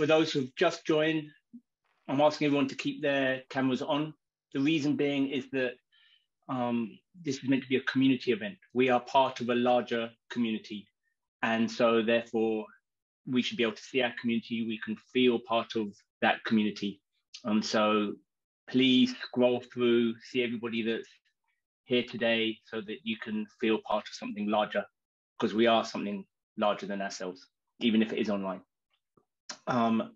for those who've just joined, I'm asking everyone to keep their cameras on. The reason being is that um, this is meant to be a community event. We are part of a larger community, and so therefore we should be able to see our community. We can feel part of that community, and so please scroll through, see everybody that's here today so that you can feel part of something larger because we are something larger than ourselves, even if it is online. Um,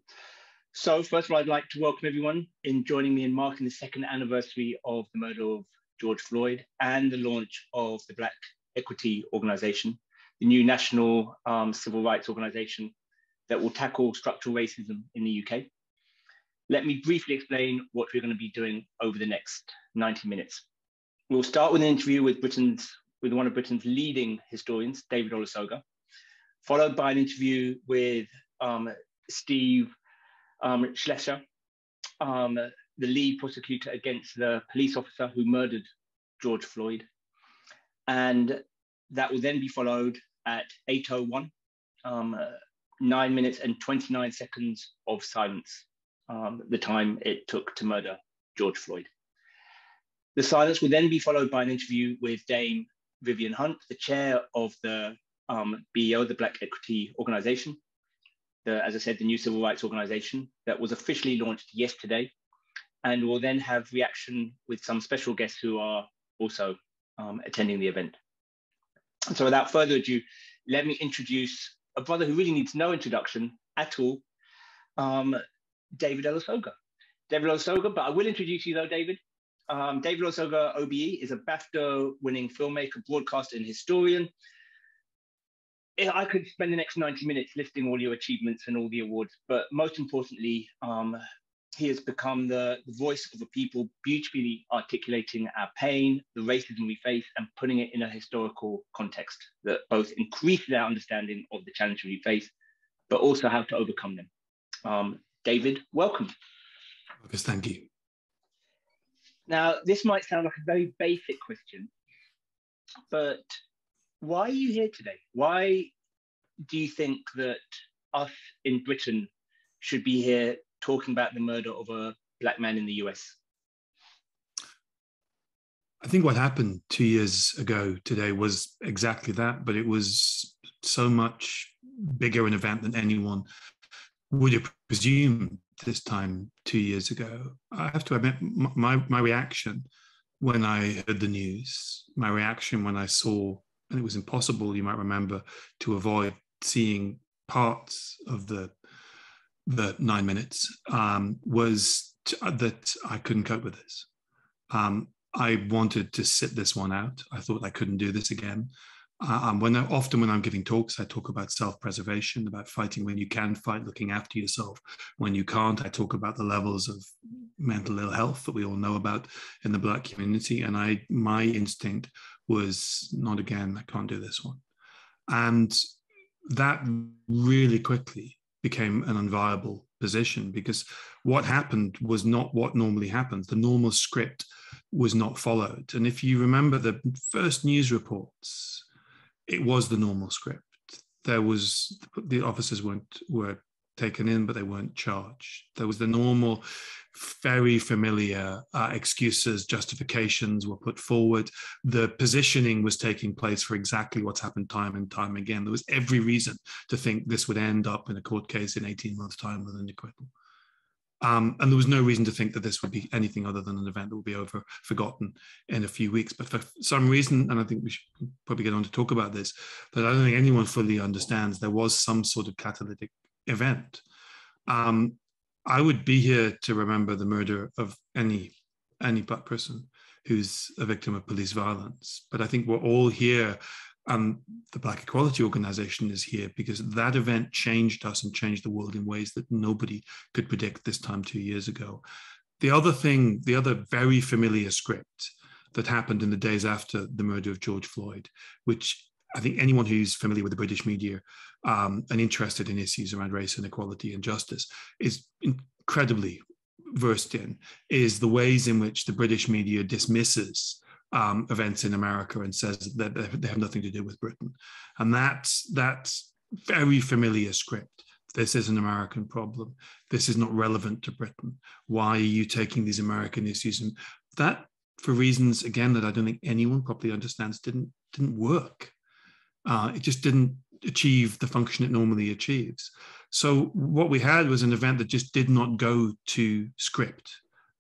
so first of all, I'd like to welcome everyone in joining me in marking the second anniversary of the murder of George Floyd and the launch of the Black Equity Organization, the new national um, civil rights organization that will tackle structural racism in the UK. Let me briefly explain what we're going to be doing over the next 90 minutes. We'll start with an interview with Britain's with one of Britain's leading historians, David Olusoga, followed by an interview with um, Steve um, Schleicher, um, the lead prosecutor against the police officer who murdered George Floyd. And that will then be followed at 8.01, um, uh, nine minutes and 29 seconds of silence, um, the time it took to murder George Floyd. The silence will then be followed by an interview with Dame Vivian Hunt, the chair of the um, BEO, the Black Equity Organization, the, as I said, the new civil rights organization that was officially launched yesterday. And we'll then have reaction with some special guests who are also um, attending the event. And so without further ado, let me introduce a brother who really needs no introduction at all, um, David Olusoga. David Olusoga, but I will introduce you though, David. Um, David Olusoga OBE is a BAFTA winning filmmaker, broadcaster, and historian. I could spend the next 90 minutes listing all your achievements and all the awards, but most importantly, um, he has become the, the, voice of the people, beautifully articulating our pain, the racism we face, and putting it in a historical context that both increases our understanding of the challenges we face, but also how to overcome them. Um, David, welcome. Marcus, thank you. Now, this might sound like a very basic question, but why are you here today? Why do you think that us in Britain should be here talking about the murder of a black man in the US? I think what happened two years ago today was exactly that, but it was so much bigger an event than anyone would have presumed this time two years ago. I have to admit, my, my reaction when I heard the news, my reaction when I saw, and it was impossible, you might remember, to avoid seeing parts of the the nine minutes um, was uh, that I couldn't cope with this. Um, I wanted to sit this one out. I thought I couldn't do this again. Um, when I, often when I'm giving talks, I talk about self-preservation, about fighting when you can fight, looking after yourself. When you can't, I talk about the levels of mental ill health that we all know about in the Black community. And I, my instinct was not again. I can't do this one, and that really quickly became an unviable position because what happened was not what normally happens. The normal script was not followed. And if you remember the first news reports, it was the normal script. There was the officers weren't were taken in, but they weren't charged. There was the normal, very familiar uh, excuses, justifications were put forward. The positioning was taking place for exactly what's happened time and time again. There was every reason to think this would end up in a court case in 18 months' time with an acquittal. Um, and there was no reason to think that this would be anything other than an event that will be over forgotten in a few weeks. But for some reason, and I think we should probably get on to talk about this, but I don't think anyone fully understands, there was some sort of catalytic event. Um, I would be here to remember the murder of any any black person who's a victim of police violence. But I think we're all here and the Black Equality Organization is here because that event changed us and changed the world in ways that nobody could predict this time two years ago. The other thing, the other very familiar script that happened in the days after the murder of George Floyd, which I think anyone who's familiar with the British media um, and interested in issues around race and equality and justice is incredibly versed in, is the ways in which the British media dismisses um, events in America and says that they have nothing to do with Britain, and that's that's very familiar script. This is an American problem. This is not relevant to Britain. Why are you taking these American issues? And that, for reasons again that I don't think anyone properly understands, didn't didn't work. Uh, it just didn't achieve the function it normally achieves. So what we had was an event that just did not go to script.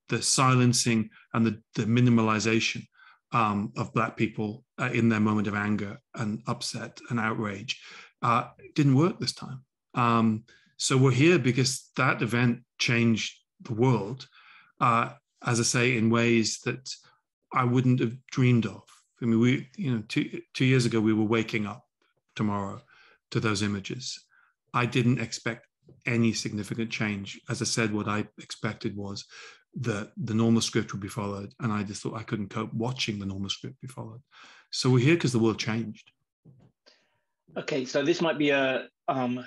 The silencing and the, the minimalization um, of Black people uh, in their moment of anger and upset and outrage uh, didn't work this time. Um, so we're here because that event changed the world, uh, as I say, in ways that I wouldn't have dreamed of. I mean, we, you know, two, two years ago, we were waking up tomorrow to those images. I didn't expect any significant change. As I said, what I expected was that the normal script would be followed. And I just thought I couldn't cope watching the normal script be followed. So we're here because the world changed. Okay, so this might be a um,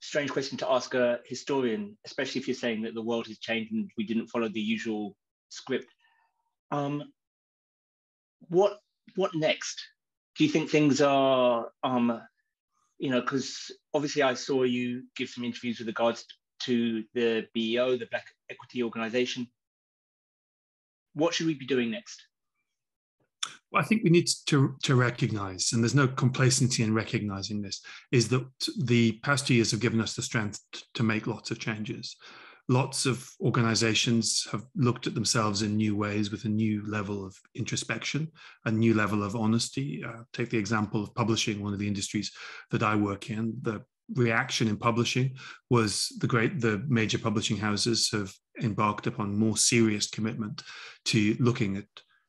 strange question to ask a historian, especially if you're saying that the world has changed and we didn't follow the usual script. Um, what what next? Do you think things are, um, you know, because obviously I saw you give some interviews with regards to the BEO, the Black Equity Organization. What should we be doing next? Well, I think we need to, to recognize, and there's no complacency in recognizing this, is that the past two years have given us the strength to make lots of changes lots of organizations have looked at themselves in new ways with a new level of introspection, a new level of honesty. Uh, take the example of publishing, one of the industries that I work in. The reaction in publishing was the great, the major publishing houses have embarked upon more serious commitment to looking at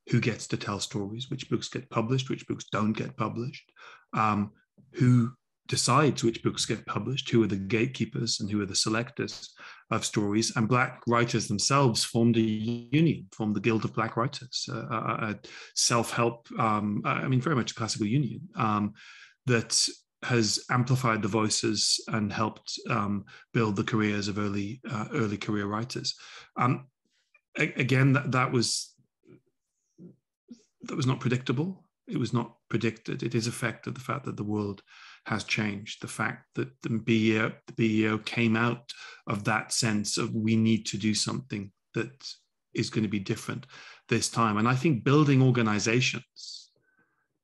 who gets to tell stories, which books get published, which books don't get published, um, who decides which books get published, who are the gatekeepers and who are the selectors of stories. And Black writers themselves formed a union, formed the Guild of Black Writers, a, a self-help, um, I mean, very much a classical union um, that has amplified the voices and helped um, build the careers of early uh, early career writers. Um, again, that, that was that was not predictable. It was not predicted. It is a fact of the fact that the world has changed. The fact that the BEO, the BEO came out of that sense of we need to do something that is going to be different this time. And I think building organizations,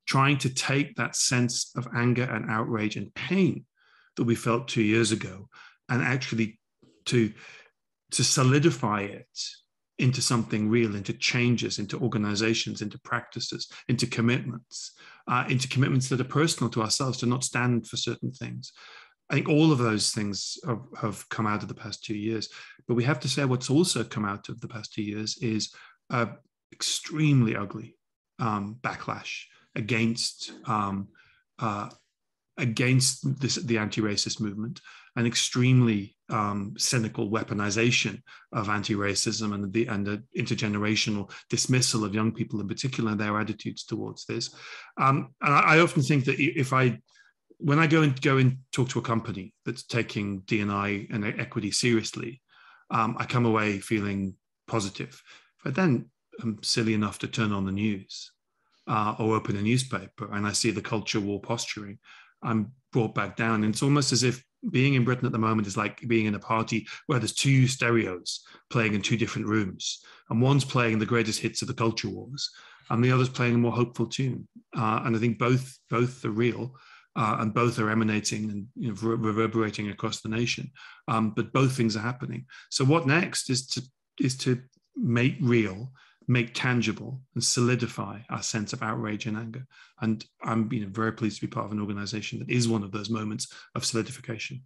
trying to take that sense of anger and outrage and pain that we felt two years ago and actually to, to solidify it into something real, into changes, into organizations, into practices, into commitments, uh, into commitments that are personal to ourselves, to not stand for certain things. I think all of those things have, have come out of the past two years. But we have to say what's also come out of the past two years is a extremely ugly um, backlash against um, uh, against this, the anti-racist movement, an extremely um, cynical weaponization of anti-racism and the and the intergenerational dismissal of young people in particular and their attitudes towards this. Um, and I, I, often think that if I when I go and go and talk to a company that's taking DNI and equity seriously, um, I come away feeling positive. But then I'm silly enough to turn on the news uh, or open a newspaper and I see the culture war posturing, I'm brought back down. And it's almost as if being in Britain at the moment is like being in a party where there's two stereos playing in two different rooms, and one's playing the greatest hits of the culture wars, and the other's playing a more hopeful tune. Uh, and I think both both are real, uh, and both are emanating and you know, reverberating across the nation. Um, but both things are happening. So what next is to is to make real make tangible and solidify our sense of outrage and anger. And I'm you know, very pleased to be part of an organization that is one of those moments of solidification.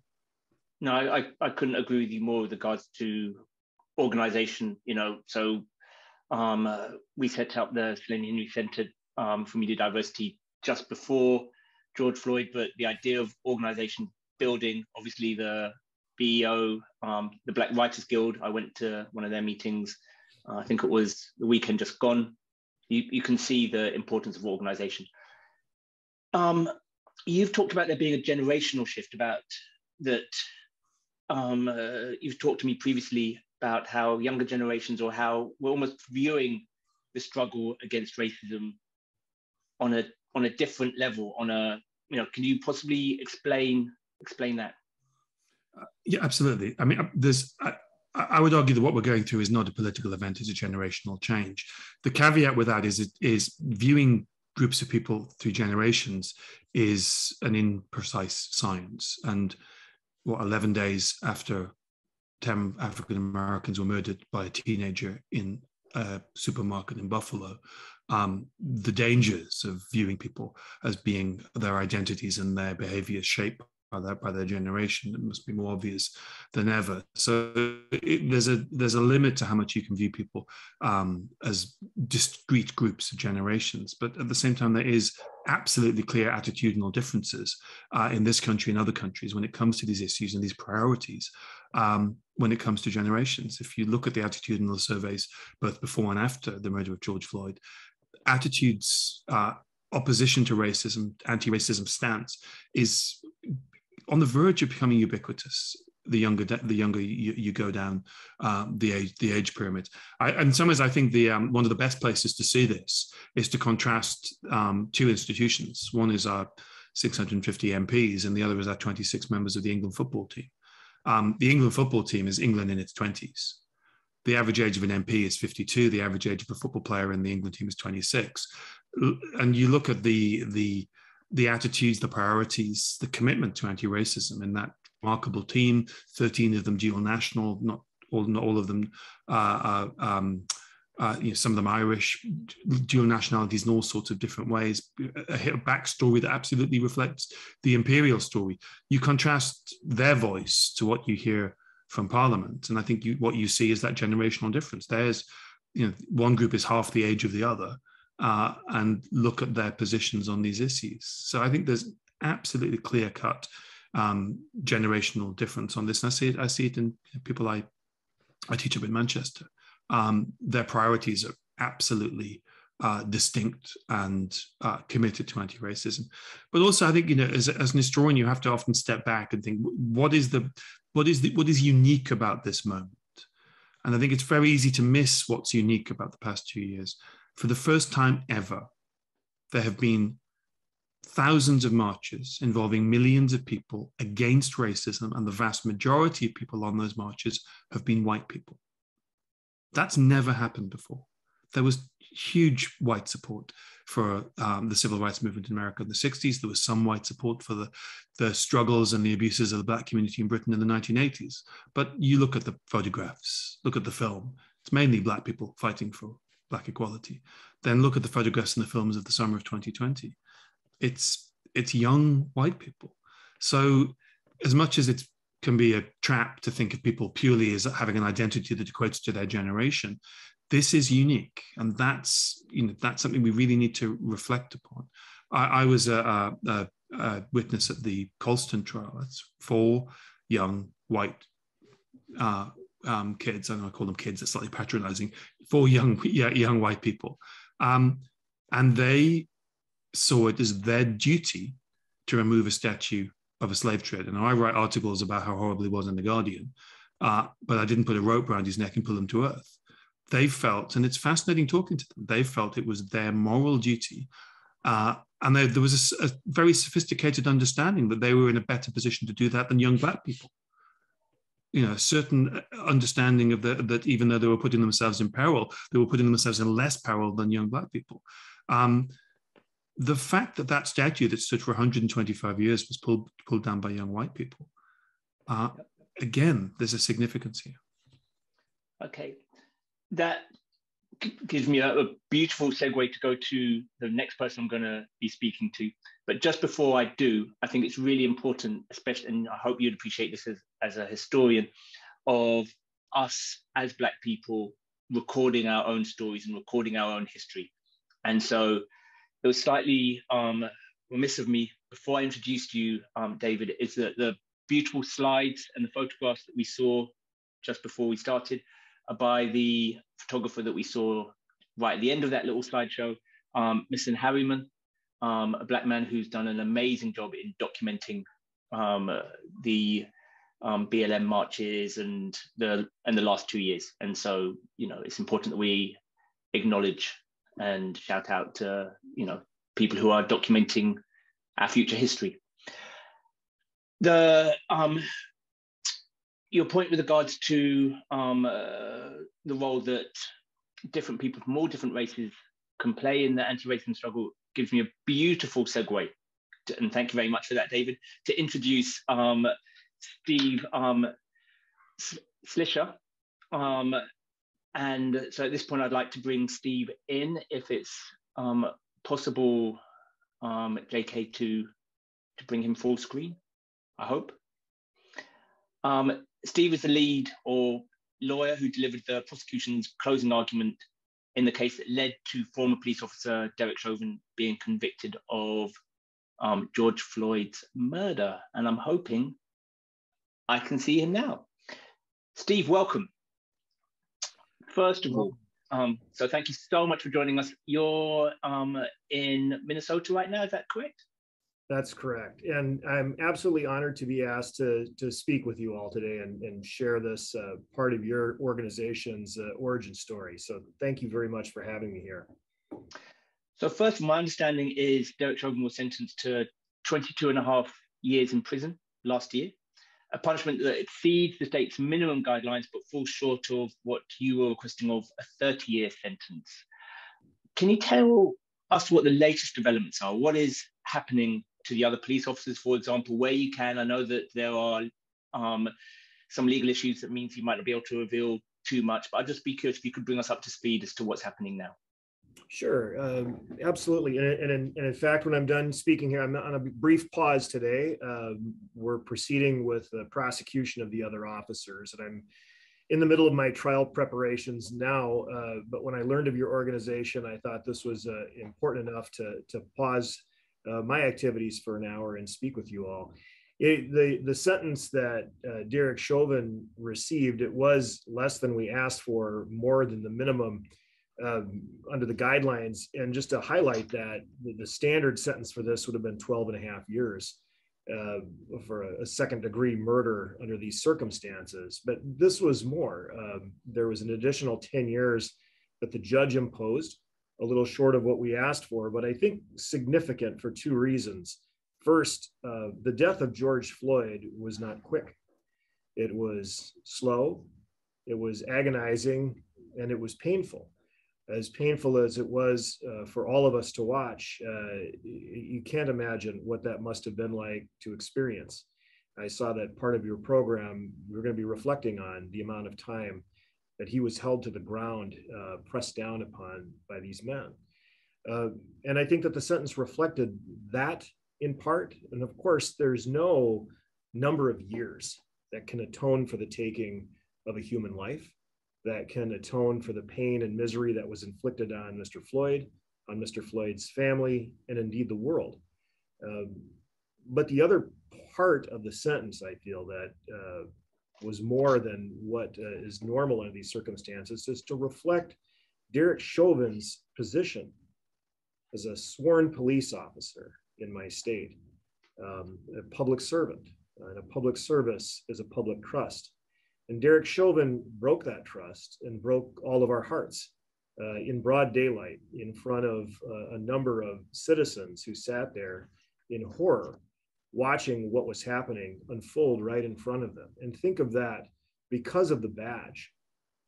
No, I, I couldn't agree with you more with regards to organization. You know, so um, uh, we set up the Sir Lenny Henry Center um, for Media Diversity just before George Floyd, but the idea of organization building, obviously the BEO, um, the Black Writers Guild, I went to one of their meetings uh, I think it was the weekend just gone you, you can see the importance of organization. Um, you've talked about there being a generational shift about that. Um, uh, you've talked to me previously about how younger generations or how we're almost viewing the struggle against racism on a on a different level on a you know can you possibly explain explain that uh, yeah absolutely i mean uh, there's I would argue that what we're going through is not a political event; it's a generational change. The caveat with that is is viewing groups of people through generations is an imprecise science. And what eleven days after ten African Americans were murdered by a teenager in a supermarket in Buffalo, um, the dangers of viewing people as being their identities and their behaviors shaped by that by their generation it must be more obvious than ever. So it, there's a there's a limit to how much you can view people um, as discrete groups of generations but at the same time there is absolutely clear attitudinal differences uh, in this country and other countries when it comes to these issues and these priorities um, when it comes to generations. If you look at the attitudinal surveys both before and after the murder of george floyd attitudes uh, opposition to racism, anti-racism stance is on the verge of becoming ubiquitous the younger the younger you, you go down um, the age the age pyramid. I, in some ways, I think the um, one of the best places to see this is to contrast um, two institutions. One is our 650 MPs, and the other is our 26 members of the England football team. Um, the England football team is England in its 20s. The average age of an MP is 52. The average age of a football player in the England team is 26. And you look at the the the attitudes, the priorities, the commitment to anti-racism in that remarkable team. Thirteen of them dual national, not all, not all of them. Uh, uh, um, uh, you know, some of them Irish, dual nationalities in all sorts of different ways. A, a backstory that absolutely reflects the imperial story. You contrast their voice to what you hear from Parliament, and I think you, what you see is that generational difference. There's, you know, one group is half the age of the other, uh, and look at their positions on these issues. So I think there's absolutely clear cut um, generational difference on this. And I see it, I see it in people I, I teach up in Manchester. Um, their priorities are absolutely uh, distinct and uh, committed to anti-racism. But also, I think you know, as, as, an historian, you have to often step back and think, what is the, what is the, what is unique about this moment? And I think it's very easy to miss what's unique about the past two years for the first time ever, there have been thousands of marches involving millions of people against racism, and the vast majority of people on those marches have been white people. That's never happened before. There was huge white support for um, the civil rights movement in America in the 60s. There was some white support for the, the struggles and the abuses of the black community in Britain in the 1980s. But you look at the photographs, look at the film, it's mainly black people fighting for black equality. Then look at the photographs in the films of the summer of 2020. It's it's young white people. So as much as it can be a trap to think of people purely as having an identity that equates to their generation, this is unique, and that's you know that's something we really need to reflect upon. I, I was a, a, a, witness at the Colston trial. It's four young white uh, um, kids. I call them kids. It's slightly patronizing. Four young, young white people, um, and they saw it as their duty to remove a statue of a slave trader. Now I write articles about how horrible he was in the Guardian, uh, but I didn't put a rope around his neck and pull him to earth. They felt, and it's fascinating talking to them. They felt it was their moral duty. Uh, and there, there was a, a, very sophisticated understanding that they were in a better position to do that than young black people you know, a certain understanding of the, that even though they were putting themselves in peril, they were putting themselves in less peril than young black people. Um, the fact that that statue that stood for 125 years was pulled pulled down by young white people, uh, again, there's a significance here. Okay, that gives me a, a, beautiful segue to go to the next person I'm going to be speaking to. But just before I do, I think it's really important, especially, and I hope you'd appreciate this as, as a historian, of us as Black people recording our own stories and recording our own history. And so it was slightly um, remiss of me before I introduced you, um, David, is that the beautiful slides and the photographs that we saw just before we started are by the photographer that we saw right at the end of that little slideshow, um, Mr. Harriman, um, a black man who's done an amazing job in documenting um, the um, BLM marches and the and the last two years. And so, you know, it's important that we acknowledge and shout out to you know people who are documenting our future history. The um, your point with regards to um, uh, the role that different people from all different races can play in the anti-racism struggle gives me a beautiful segue, to, and thank you very much for that, David, to introduce um, Steve um, Schleicher. Um, and so at this point, I'd like to bring Steve in if it's um, possible, um, JK, to, to bring him full screen, I hope. Um, Steve is the lead or lawyer who delivered the prosecution's closing argument in the case that led to former police officer Derek Chauvin being convicted of um, George Floyd's murder. And I'm hoping I can see him now. Steve, welcome. First of all, um, so thank you so much for joining us. You're um, in Minnesota right now, is that correct? That's correct. And I'm absolutely honored to be asked to, to speak with you all today and, and share this uh, part of your organization's uh, origin story. So thank you very much for having me here. So first, my understanding is Derek Chauvin was sentenced to 22 and a half years in prison last year, a punishment that exceeds the state's minimum guidelines, but falls short of what you were requesting of a 30 year sentence. Can you tell us what the latest developments are? What is happening to the other police officers, for example, where you can. I know that there are um, some legal issues that means you might not be able to reveal too much, but I'd just be curious if you could bring us up to speed as to what's happening now. Sure, um, absolutely. And, and, in, and in fact, when I'm done speaking here, I'm on a brief pause today. Um, we're proceeding with the prosecution of the other officers, and I'm in the middle of my trial preparations now. Uh, but when I learned of your organization, I thought this was uh, important enough to, to pause uh, my activities for an hour and speak with you all. It, the the sentence that uh, Derek Chauvin received it was less than we asked for, more than the minimum um, under the guidelines. And just to highlight that, the, the, standard sentence for this would have been 12 and a half years uh, for a, a, second degree murder under these circumstances. But this was more. Um, there was an additional 10 years that the judge imposed a little short of what we asked for, but I think significant for two reasons. First, uh, the death of George Floyd was not quick. It was slow, it was agonizing, and it was painful. As painful as it was uh, for all of us to watch, uh, you can't imagine what that must have been like to experience. I saw that part of your program, we are going to be reflecting on the amount of time that he was held to the ground, uh, pressed down upon by these men. Uh, and I think that the sentence reflected that in part. And of course, there's no number of years that can atone for the taking of a human life, that can atone for the pain and misery that was inflicted on Mr. Floyd, on Mr. Floyd's family, and indeed the world. Um, but the other part of the sentence, I feel that uh, was more than what uh, is normal in these circumstances is to reflect Derek Chauvin's position as a sworn police officer in my state, um, a public servant, and a public service is a public trust. And Derek Chauvin broke that trust and broke all of our hearts uh, in broad daylight in front of uh, a number of citizens who sat there in horror watching what was happening unfold right in front of them. And think of that because of the badge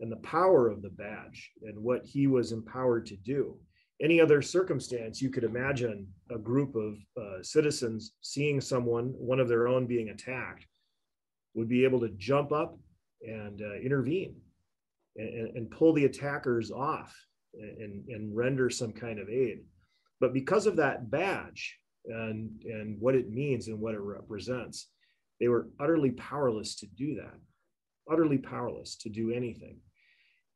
and the power of the badge and what he was empowered to do. Any other circumstance, you could imagine a group of uh, citizens seeing someone, one of their own, being attacked, would be able to jump up and uh, intervene and, and, pull the attackers off and, and render some kind of aid. But because of that badge, and, and what it means and what it represents. They were utterly powerless to do that, utterly powerless to do anything.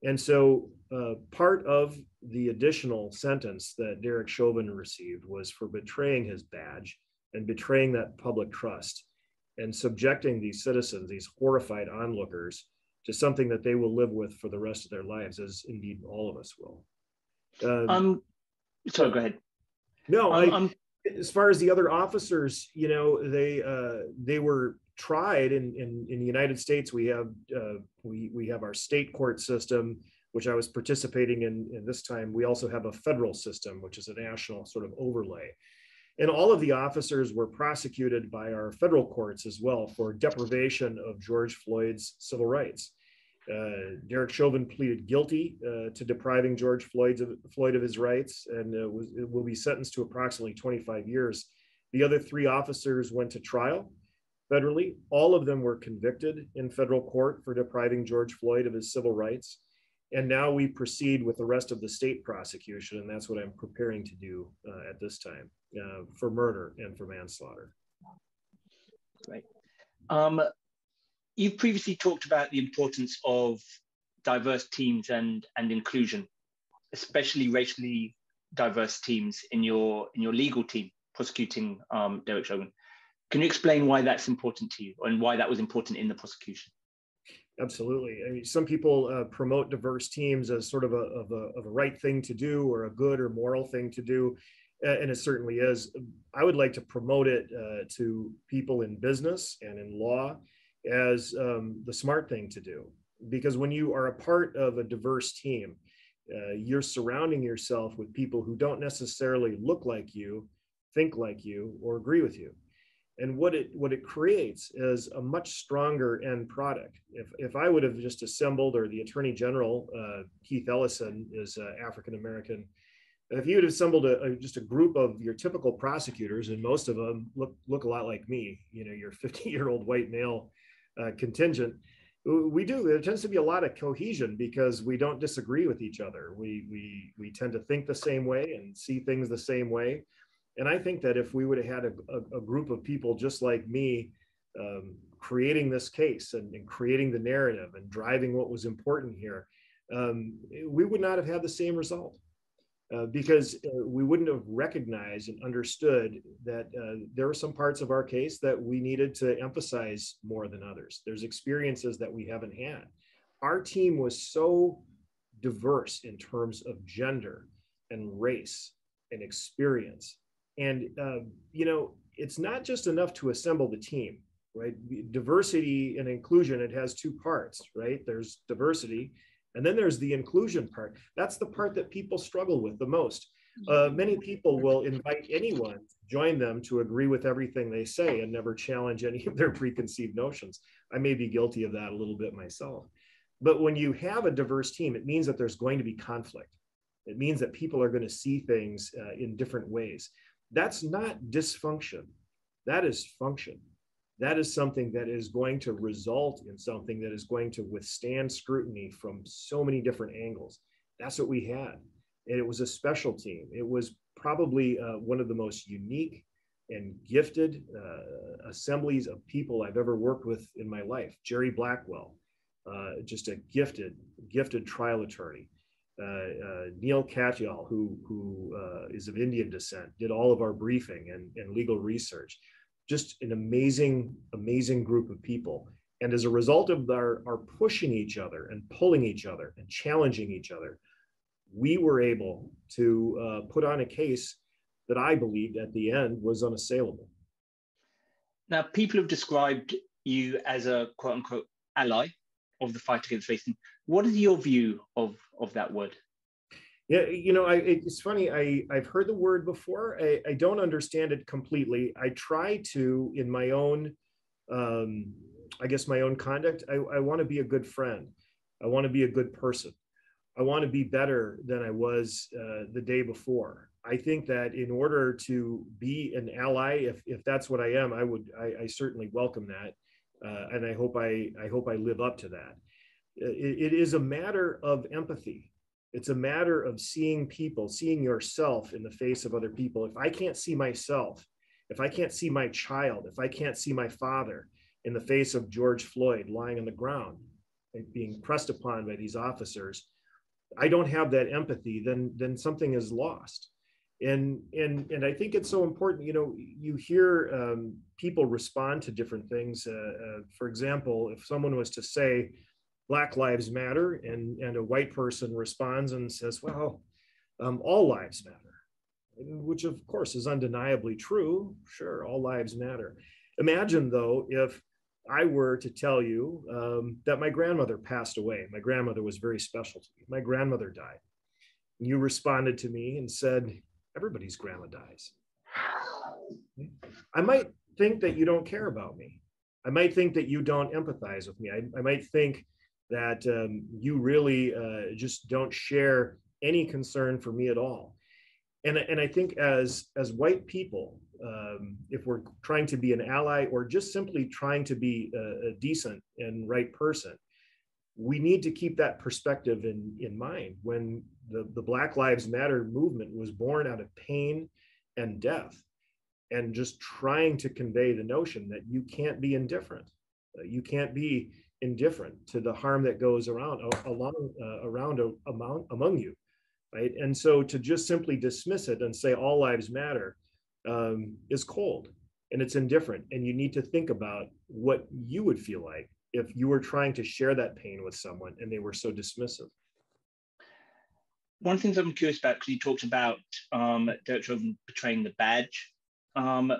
And so, uh, part of the additional sentence that Derek Chauvin received was for betraying his badge and betraying that public trust and subjecting these citizens, these horrified onlookers, to something that they will live with for the rest of their lives, as indeed all of us will. Um, um sorry, go ahead. No, um, I, um, as far as the other officers, you know, they uh, they were tried in, in in the United States. We have uh, we we have our state court system, which I was participating in. In this time, we also have a federal system, which is a national sort of overlay. And all of the officers were prosecuted by our federal courts as well for deprivation of George Floyd's civil rights. Uh, Derek Chauvin pleaded guilty uh, to depriving George Floyd of, Floyd of his rights and uh, was, will be sentenced to approximately 25 years. The other three officers went to trial federally. All of them were convicted in federal court for depriving George Floyd of his civil rights. And now we proceed with the rest of the state prosecution, and that's what I'm preparing to do uh, at this time uh, for murder and for manslaughter. Right. Um, you've previously talked about the importance of diverse teams and and inclusion, especially racially diverse teams in your in your legal team prosecuting um, Derek Chauvin. Can you explain why that's important to you and why that was important in the prosecution? Absolutely. I mean, some people uh, promote diverse teams as sort of a, of a, of a right thing to do or a good or moral thing to do. And it certainly is. I would like to promote it uh, to people in business and in law as um, the smart thing to do. Because when you are a part of a diverse team, uh, you're surrounding yourself with people who don't necessarily look like you, think like you, or agree with you. And what it what it creates is a much stronger end product. If if I would have just assembled, or the Attorney General uh, Keith Ellison is uh, African American, if you had assembled a, a, just a group of your typical prosecutors, and most of them look look a lot like me, you know, your 50 year old white male uh, contingent, we do. There tends to be a lot of cohesion because we don't disagree with each other. We we we tend to think the same way and see things the same way. And I think that if we would have had a, a, a group of people just like me, um, creating this case and, and, creating the narrative and driving what was important here, um, we would not have had the same result. Uh, because uh, we wouldn't have recognized and understood that uh, there were some parts of our case that we needed to emphasize more than others. There's experiences that we haven't had. Our team was so diverse in terms of gender and race and experience. And, um, you know, it's not just enough to assemble the team, right? Diversity and inclusion, it has two parts, right? There's diversity and then there's the inclusion part. That's the part that people struggle with the most. Uh, many people will invite anyone join them to agree with everything they say and never challenge any of their preconceived notions. I may be guilty of that a little bit myself. But when you have a diverse team, it means that there's going to be conflict. It means that people are going to see things uh, in different ways. That's not dysfunction, that is function that is something that is going to result in something that is going to withstand scrutiny from so many different angles. That's what we had. And it was a special team. It was probably uh, one of the most unique and gifted uh, assemblies of people I've ever worked with in my life. Jerry Blackwell, uh, just a gifted, gifted trial attorney. Uh, uh, Neil Katyal, who, who uh, is of Indian descent, did all of our briefing and, and legal research just an amazing, amazing group of people. And as a result of our, our pushing each other and pulling each other and challenging each other, we were able to uh, put on a case that I believed at the end was unassailable. Now, people have described you as a quote unquote ally of the fight against racism. What is your view of, of that word? Yeah, you know, I, it's funny. I I've heard the word before. I, I don't understand it completely. I try to in my own, um, I guess my own conduct. I, I want to be a good friend. I want to be a good person. I want to be better than I was uh, the day before. I think that in order to be an ally, if if that's what I am, I would I, I certainly welcome that, uh, and I hope I I hope I live up to that. it, it is a matter of empathy it's a matter of seeing people, seeing yourself in the face of other people. If I can't see myself, if I can't see my child, if I can't see my father in the face of George Floyd lying on the ground and being pressed upon by these officers, I don't have that empathy, then then something is lost. And and and I think it's so important. You know, you hear um, people respond to different things. Uh, uh, for example, if someone was to say, Black Lives Matter, and, and a white person responds and says, Well, um, all lives matter, which of course is undeniably true. Sure, all lives matter. Imagine though if I were to tell you um, that my grandmother passed away. My grandmother was very special to me. My grandmother died. You responded to me and said, Everybody's grandma dies. I might think that you don't care about me. I might think that you don't empathize with me. I, I might think that um, you really uh, just don't share any concern for me at all. And, and I think as as white people, um, if we're trying to be an ally or just simply trying to be a, a, decent and right person, we need to keep that perspective in, in mind. When the, the Black Lives Matter movement was born out of pain and death, and just trying to convey the notion that you can't be indifferent, uh, you can't be indifferent to the harm that goes around along uh, around among, among you, right? And so to just simply dismiss it and say all lives matter um, is cold and it's indifferent. And you need to think about what you would feel like if you were trying to share that pain with someone and they were so dismissive. One thing I'm curious about, because you talked about um, Derek Chauvin betraying the badge. Um,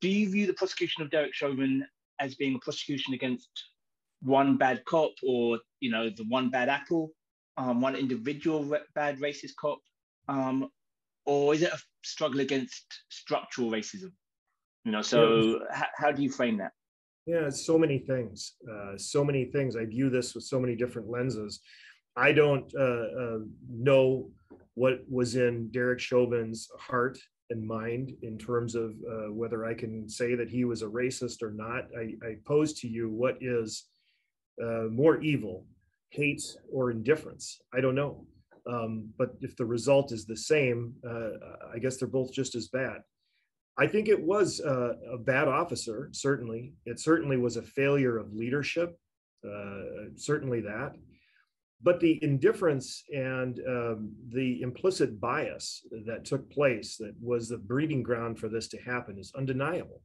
do you view the prosecution of Derek Chauvin as being a prosecution against one bad cop or, you know, the one bad apple, um, one individual bad racist cop? Um, or is it a struggle against structural racism? You know, so yeah. how do you frame that? Yeah, so many things, uh, so many things. I view this with so many different lenses. I don't uh, uh, know what was in Derek Chauvin's heart and mind in terms of uh, whether I can say that he was a racist or not. I, I pose to you what is uh, more evil, hate or indifference. I don't know. Um, but if the result is the same, uh, I guess they're both just as bad. I think it was uh, a bad officer, certainly. It certainly was a failure of leadership, certainly that. But the indifference and um, the implicit bias that took place, that was the breeding ground for this to happen, is undeniable.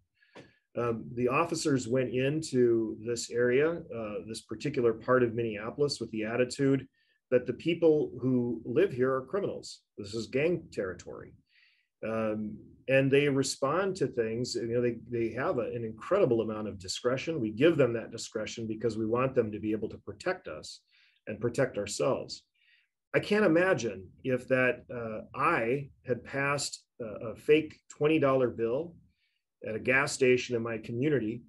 Um, the officers went into this area, uh, this particular part of Minneapolis, with the attitude that the people who live here are criminals. This is gang territory. Um, and they respond to things, you know, they, they have a, an incredible amount of discretion. We give them that discretion because we want them to be able to protect us and protect ourselves. I can't imagine if that uh, I had passed a, a fake $20 bill at a gas station in my community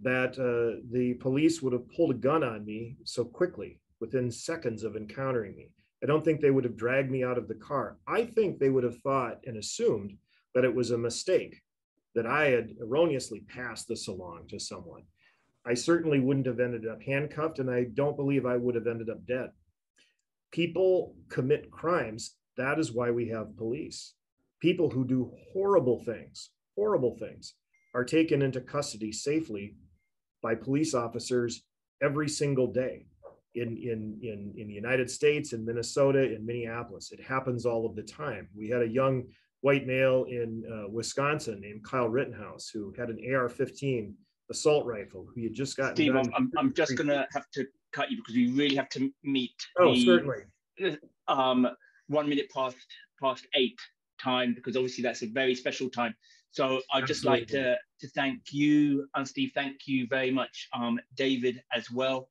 that uh, the police would have pulled a gun on me so quickly within seconds of encountering me. I don't think they would have dragged me out of the car. I think they would have thought and assumed that it was a mistake, that I had erroneously passed this along to someone. I certainly wouldn't have ended up handcuffed, and I don't believe I would have ended up dead. People commit crimes. That is why we have police. People who do horrible things, horrible things, are taken into custody safely by police officers every single day in, in, in, in the United States, in Minnesota, in Minneapolis. It happens all of the time. We had a young white male in uh, Wisconsin named Kyle Rittenhouse who had an AR 15 assault rifle who had just gotten. Steve, I'm, I'm, I'm just going to have to cut you because we really have to meet. Oh, the, certainly. Um, one minute past past eight time because obviously that's a very special time. So I'd just Absolutely. like to, to thank you, and Steve, thank you very much, um, David as well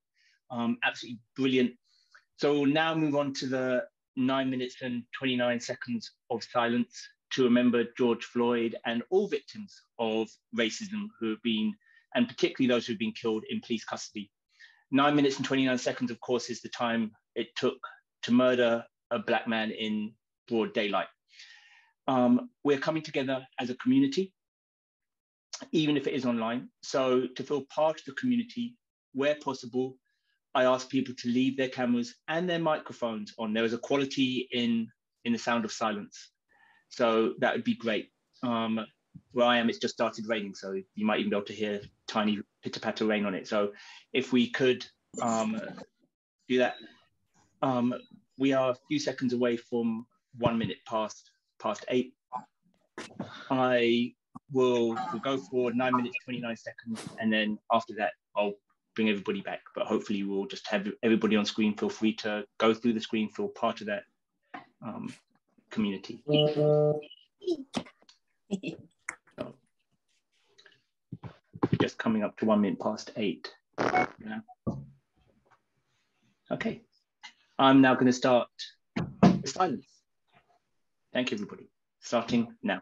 um, absolutely brilliant. So we'll now move on to the nine minutes and 29 seconds of silence to remember George Floyd and all victims of racism who have been, and particularly those who've been killed in police custody. Nine minutes and 29 seconds, of course, is the time it took to murder a Black man in broad daylight. Um, we're coming together as a community, even if it is online. So to feel part of the community, where possible, I ask people to leave their cameras and their microphones on. There is a quality in in the sound of silence, so that would be great. Um, where I am, it's just started raining, so you might even be able to hear tiny pitter patter rain on it. So if we could um, do that, um, we are a few seconds away from one minute past past eight. I will will go for nine minutes twenty nine seconds, and then after that, I'll bring everybody back. But hopefully, we'll just have everybody on screen. Feel free to go through the screen, feel part of that um, community. Just coming up to one minute past eight. now. Okay, I'm now going to start silence. Thank you, everybody. Starting now.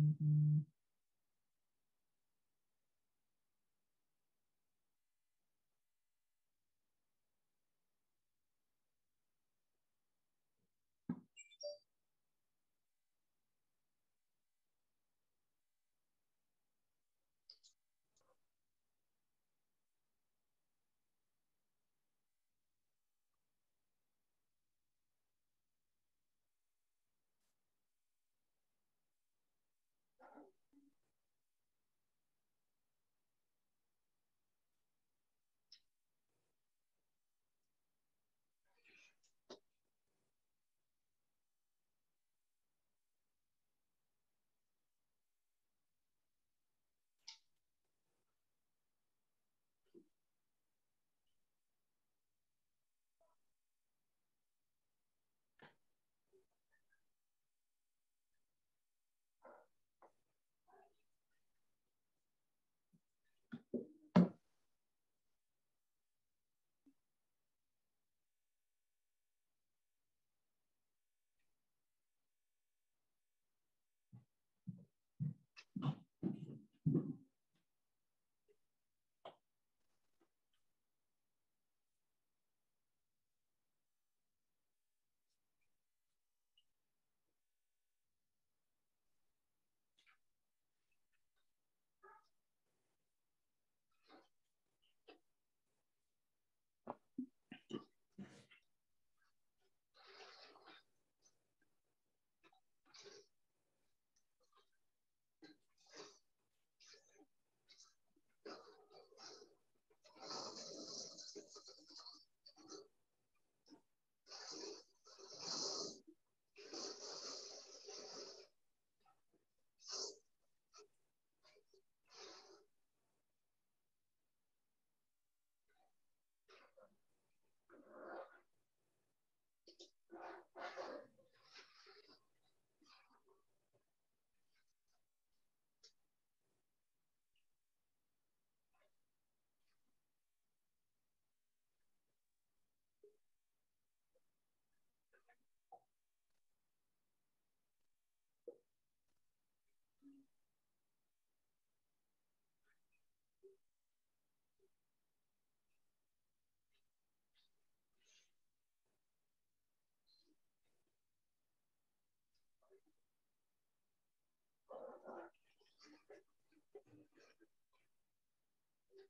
Mm-hmm.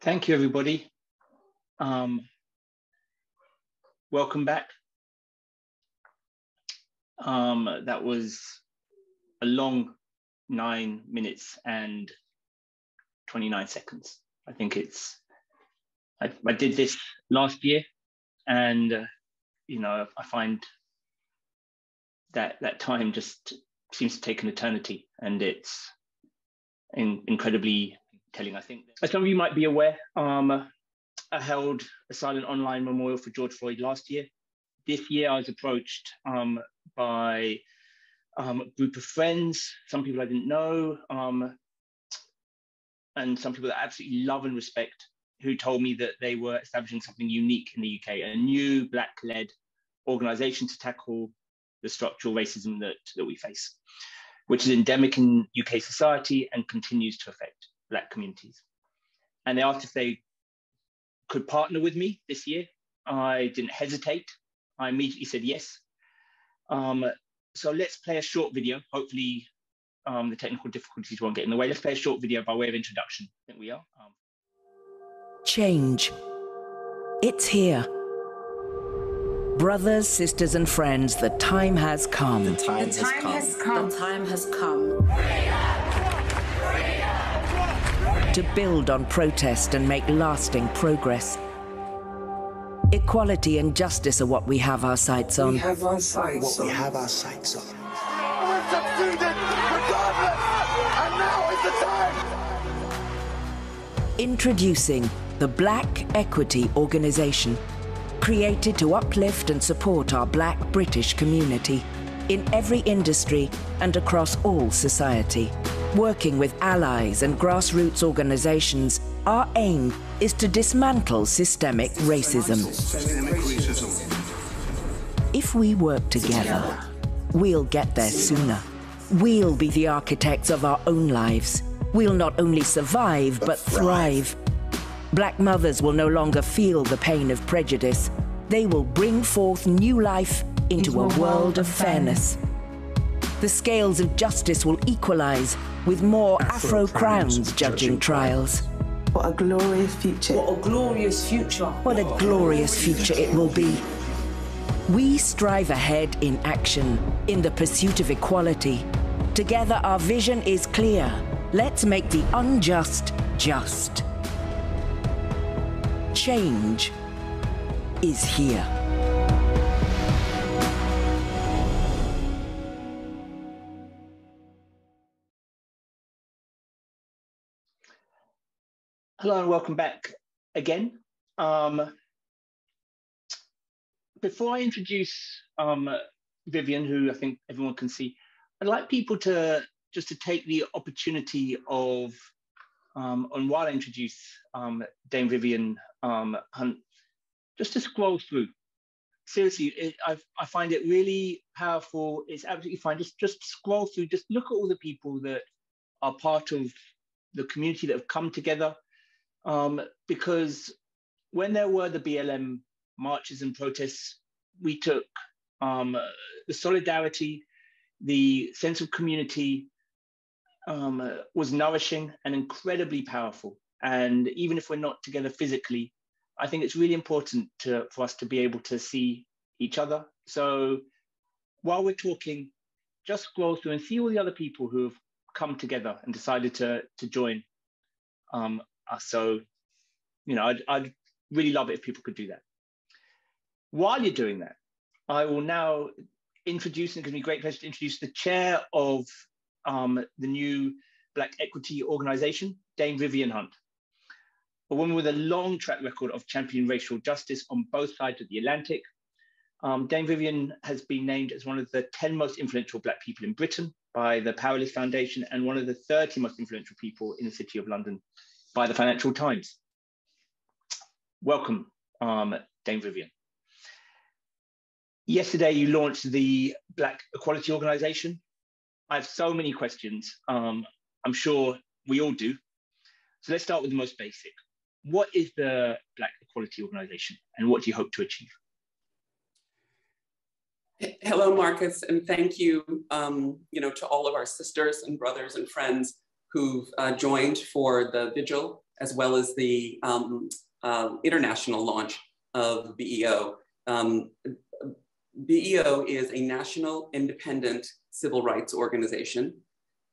Thank you, everybody. Um, welcome back. Um, that was a long nine minutes and 29 seconds. I think it's, I, I did this last year and, uh, you know, I find that that time just seems to take an eternity and it's in, incredibly telling, I think. As some of you might be aware, um, I held a silent online memorial for George Floyd last year. This year, I was approached um, by um, a group of friends, some people I didn't know, um, and some people that I absolutely love and respect, who told me that they were establishing something unique in the UK, a new Black-led organization to tackle the structural racism that, that we face, which is endemic in UK society and continues to affect Black communities. And they asked if they could partner with me this year. I didn't hesitate. I immediately said yes. Um, so let's play a short video. Hopefully, um, the technical difficulties won't get in the way. Let's play a short video by way of introduction. I think we are. Um, Change. It's here. Brothers, sisters, and friends, the time has come. The time, the time has, come. The time has come. To build on protest and make lasting progress. Equality and justice are what we have our sights on. We have our sights what we have our sights on. We succeeded regardless, and now is the time. Introducing the Black Equity Organisation, created to uplift and support our Black British community in every industry and across all society. Working with allies and grassroots organisations, our aim is to dismantle systemic racism. If we work together, we'll get there sooner. We'll be the architects of our own lives. We'll not only survive, but thrive. Black mothers will no longer feel the pain of prejudice. They will bring forth new life into, a, world of fairness. The scales of justice will equalize with more Afro crowns judging trials. What a glorious future. What a glorious future. What a glorious future it will be. We strive ahead in action, in the pursuit of equality. Together, our vision is clear. Let's make the unjust just. Change is here. Hello and welcome back again. Um, before I introduce um, Vivian, who I think everyone can see, I'd like people to just to take the opportunity of, um, and while I introduce um, Dame Vivian um, Hunt, just to scroll through. Seriously, it, I, I find it really powerful. It's absolutely fine. Just just scroll through. Just look at all the people that are part of the community that have come together. Um, because when there were the BLM marches and protests, we took um, the solidarity, the sense of community um, was nourishing and incredibly powerful. And even if we're not together physically, I think it's really important to, for us to be able to see each other. So while we're talking, just scroll through and see all the other people who have come together and decided to, to join um. So, you know, I'd, I'd really love it if people could do that. While you're doing that, I will now introduce, and it gives me great pleasure to introduce the chair of um, the new Black Equity Organization, Dame Vivian Hunt a woman with a long track record of championing racial justice on both sides of the Atlantic. Um, Dame Vivian has been named as one of the 10 most influential Black people in Britain by the Powerlist Foundation and one of the 30 most influential people in the City of London by the Financial Times. Welcome, um, Dame Vivian. Yesterday, you launched the Black Equality Organization. I have so many questions. Um, I'm sure we all do. So let's start with the most basic what is the Black Equality Organization and what do you hope to achieve? Hello, Marcus, and thank you, um, you know, to all of our sisters and brothers and friends who've uh, joined for the vigil, as well as the um, uh, international launch of BEO. Um, BEO is a national independent civil rights organization.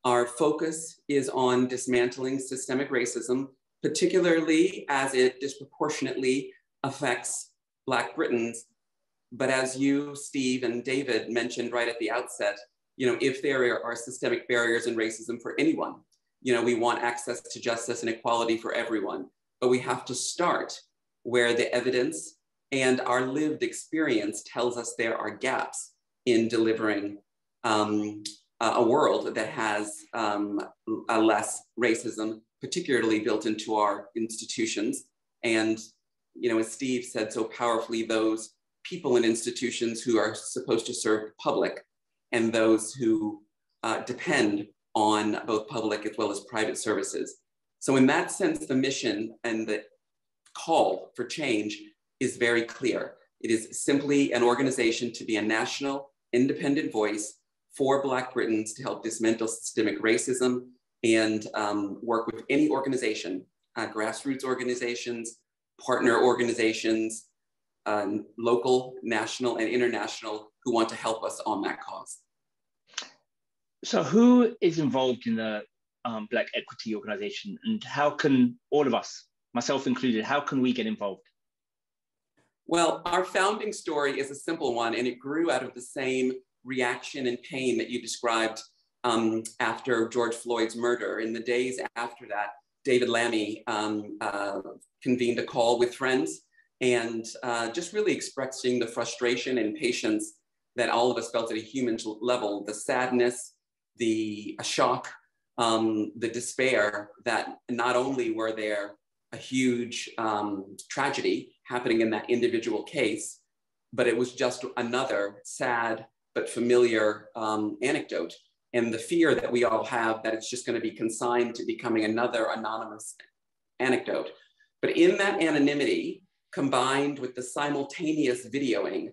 Our focus is on dismantling systemic racism particularly as it disproportionately affects Black Britons. But as you, Steve, and David mentioned right at the outset, you know, if there are systemic barriers and racism for anyone, you know, we want access to justice and equality for everyone, but we have to start where the evidence and our lived experience tells us there are gaps in delivering um, a world that has um, a less racism particularly built into our institutions. And, you know, as Steve said so powerfully, those people and institutions who are supposed to serve the public and those who uh, depend on both public as well as private services. So in that sense, the mission and the call for change is very clear. It is simply an organization to be a national independent voice for Black Britons to help dismantle systemic racism, and um, work with any organization, uh, grassroots organizations, partner organizations, uh, local, national, and international who want to help us on that cause. So, who is involved in the um, Black Equity Organization, and how can all of us, myself included, how can we get involved? Well, our founding story is a simple one, and it grew out of the same reaction and pain that you described um, after George Floyd's murder. In the days after that, David Lammy um, uh, convened a call with friends and uh, just really expressing the frustration and patience that all of us felt at a human level, the sadness, the shock, um, the despair that not only were there a huge um, tragedy happening in that individual case, but it was just another sad but familiar um, anecdote. And the fear that we all have that it's just going to be consigned to becoming another anonymous anecdote. But in that anonymity, combined with the simultaneous videoing,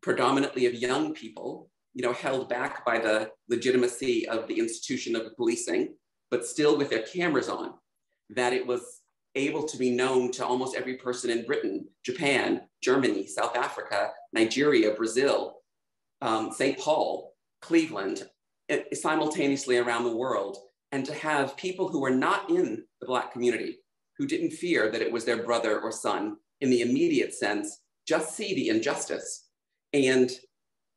predominantly of young people, you know, held back by the legitimacy of the institution of policing, but still with their cameras on, that it was able to be known to almost every person in Britain, Japan, Germany, South Africa, Nigeria, Brazil, um, St. Paul, Cleveland, simultaneously around the world, and to have people who were not in the Black community, who didn't fear that it was their brother or son in the immediate sense, just see the injustice. And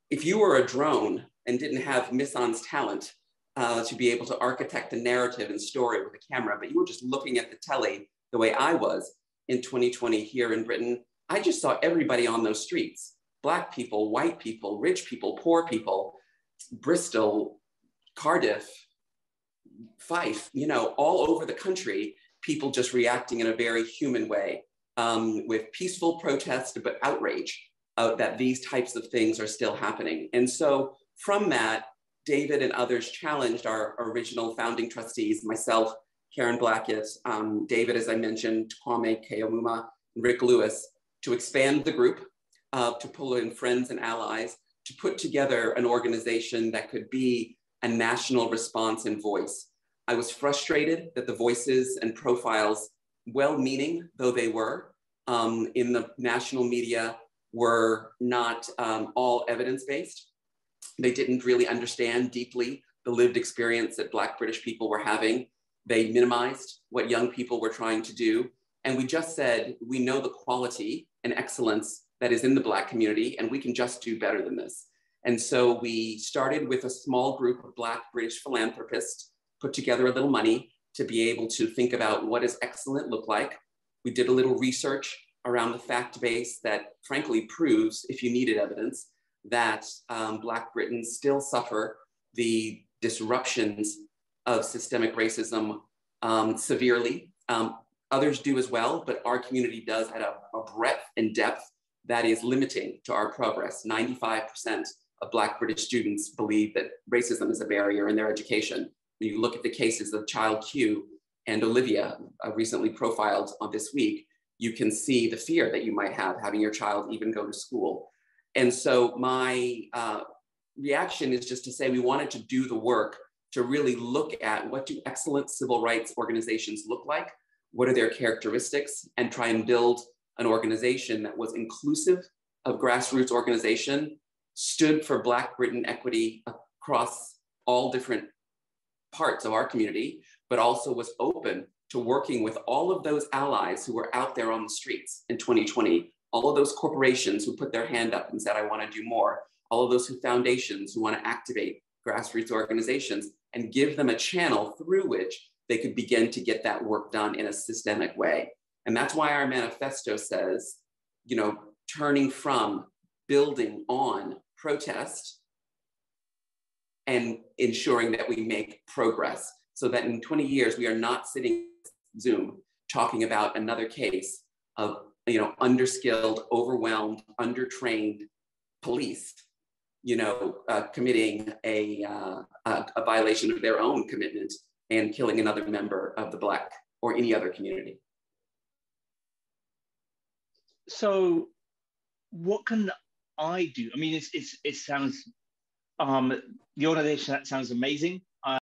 if you were a drone and didn't have Misan's talent uh, to be able to architect a narrative and story with a camera, but you were just looking at the telly the way I was in 2020 here in Britain, I just saw everybody on those streets. Black people, white people, rich people, poor people, Bristol, Cardiff, Fife, you know, all over the country, people just reacting in a very human way um, with peaceful protest, but outrage that these types of things are still happening. And so from that, David and others challenged our original founding trustees, myself, Karen Blackett, um, David, as I mentioned, Kwame Kwei-Armah, Ric Lewis, to expand the group, uh, to pull in friends and allies, to put together an organization that could be a national response and voice. I was frustrated that the voices and profiles, well meaning though they were, um, in the national media were not um, all evidence based. They didn't really understand deeply the lived experience that Black British people were having. They minimized what young people were trying to do. And we just said, we know the quality and excellence that is in the Black community, and we can just do better than this. And so we started with a small group of Black British philanthropists, put together a little money to be able to think about what does excellent look like. We did a little research around the fact base that frankly proves, if you needed evidence, that um, Black Britons still suffer the disruptions of systemic racism um, severely. Um, others do as well, but our community does at a, a breadth and depth that is limiting to our progress. 95% of Black British students believe that racism is a barrier in their education. When you look at the cases of Child Q and Olivia, uh, recently profiled on this week, you can see the fear that you might have having your child even go to school. And so my uh, reaction is just to say we wanted to do the work to really look at what do excellent civil rights organizations look like, what are their characteristics, and try and build an organization that was inclusive of grassroots organization, stood for Black Britain equity across all different parts of our community, but also was open to working with all of those allies who were out there on the streets in 2020, all of those corporations who put their hand up and said, I want to do more, all of those who foundations who want to activate grassroots organizations and give them a channel through which they could begin to get that work done in a systemic way. And that's why our manifesto says, you know, turning from building on protest and ensuring that we make progress so that in 20 years we are not sitting Zoom talking about another case of you know underskilled, overwhelmed, undertrained police, you know, uh, committing a, uh, a, a violation of their own commitment and killing another member of the Black or any other community. So, what can I do? I mean, it's, it's it sounds um, the organization that sounds amazing.